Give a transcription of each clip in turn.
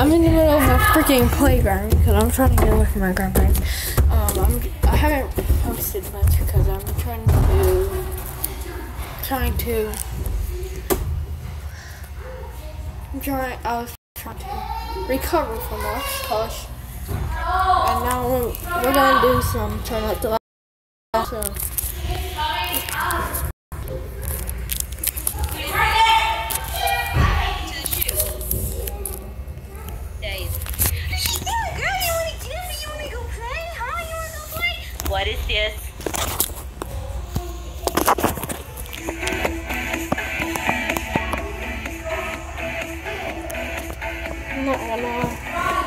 I'm in the middle of a freaking playground because I'm trying to get away from my grandparents. Um, I'm, I haven't posted much because I'm trying to trying to I'm trying. I was trying to recover from Oshkosh, and now we're, we're gonna do some turn up the. So. What is this? Not gonna.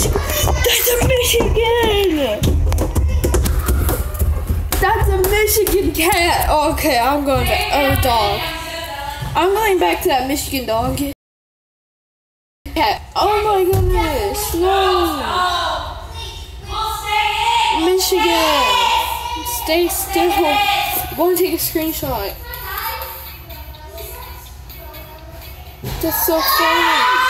Michigan? That's a Michigan! That's a Michigan cat! Okay, I'm going to. Oh, dog. I'm going back to that Michigan dog. Cat. Oh my goodness. No. Michigan. Stay still. Go to take a screenshot. That's so funny.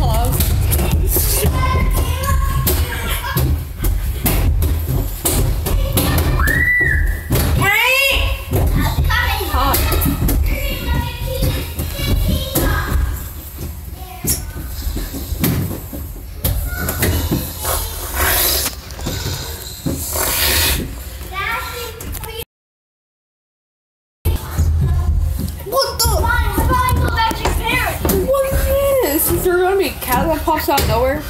gonna be a cat that pops out nowhere?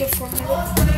Okay, four